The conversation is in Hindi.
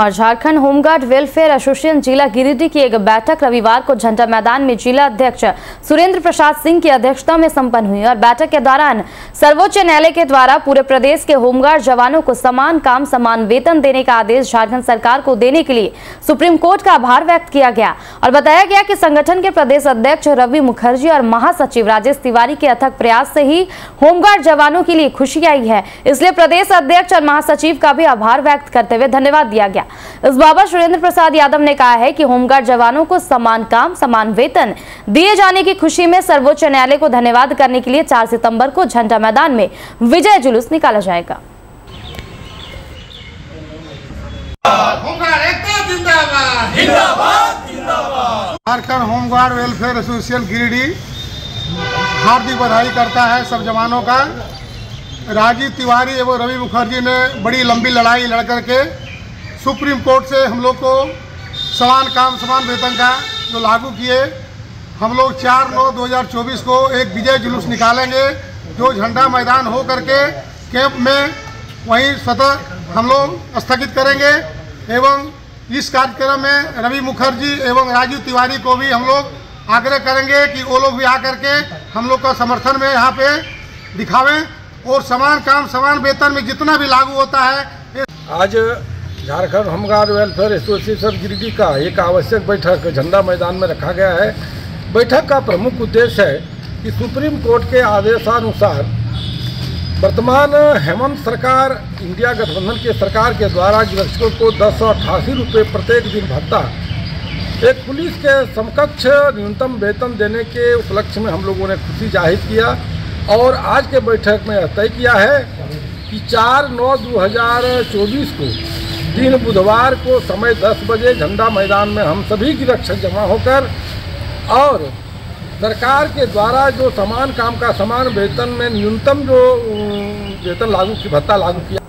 और झारखंड होमगार्ड वेलफेयर एसोसिएशन जिला गिरिडीह की एक बैठक रविवार को झंडा मैदान में जिला अध्यक्ष सुरेंद्र प्रसाद सिंह की अध्यक्षता में संपन्न हुई और बैठक के दौरान सर्वोच्च न्यायालय के द्वारा पूरे प्रदेश के होमगार्ड जवानों को समान काम, समान वेतन देने का आदेश झारखंड सरकार को देने के लिए सुप्रीम कोर्ट का आभार व्यक्त किया गया। और बताया गया कि संगठन के प्रदेश अध्यक्ष रवि मुखर्जी और महासचिव राजेश तिवारी के अथक प्रयास से ही होमगार्ड जवानों के लिए खुशी आई है। इसलिए प्रदेश अध्यक्ष और महासचिव का भी आभार व्यक्त करते हुए धन्यवाद दिया गया। इस बाबत सुरेंद्र प्रसाद यादव ने कहा है कि होमगार्ड जवानों को समान काम समान वेतन दिए जाने की खुशी में सर्वोच्च न्यायालय को धन्यवाद करने के लिए 4 सितंबर को झंडा मैदान में विजय जुलूस निकाला जाएगा। होमगार्ड एकता जिंदाबाद। Jharkhand home guard welfare association Giridih हार्दिक बधाई करता है सब जवानों का। राजीव तिवारी एवं रवि मुखर्जी ने बड़ी लंबी लड़ाई लड़ करके सुप्रीम कोर्ट से हम लोग को समान काम, समान वेतन का जो लागू किए, हम लोग चार नौ 2024 को एक विजय जुलूस निकालेंगे, जो झंडा मैदान हो करके कैंप में वहीं स्वतः हम लोग स्थगित करेंगे, एवं इस कार्यक्रम में रवि मुखर्जी एवं राजीव तिवारी को भी हम लोग आग्रह करेंगे कि वो लोग भी आकर के हम लोग का समर्थन में यहाँ पे दिखावें, और समान काम, समान वेतन में जितना भी लागू होता है, आज Jharkhand home guard welfare association Giridih का एक आवश्यक बैठक झंडा मैदान में रखा गया है। बैठक का प्रमुख उद्देश्य है कि सुप्रीम कोर्ट के आदेशानुसार वर्तमान हेमंत सरकार, इंडिया गठबंधन के सरकार के द्वारा गिरक्षकों को दस सौ अट्ठासी रुपये प्रत्येक दिन भत्ता। एक पुलिस के समकक्ष न्यूनतम वेतन देने के उपलक्ष्य में हम लोगों ने खुशी ज़ाहिर किया और आज के बैठक में तय किया है कि चार नौ दो हज़ार चौबीस को दिन बुधवार को समय 10 बजे झंडा मैदान में हम सभी की रक्षक जमा होकर और सरकार के द्वारा जो समान काम का समान वेतन में न्यूनतम जो वेतन लागू की, भत्ता लागू किया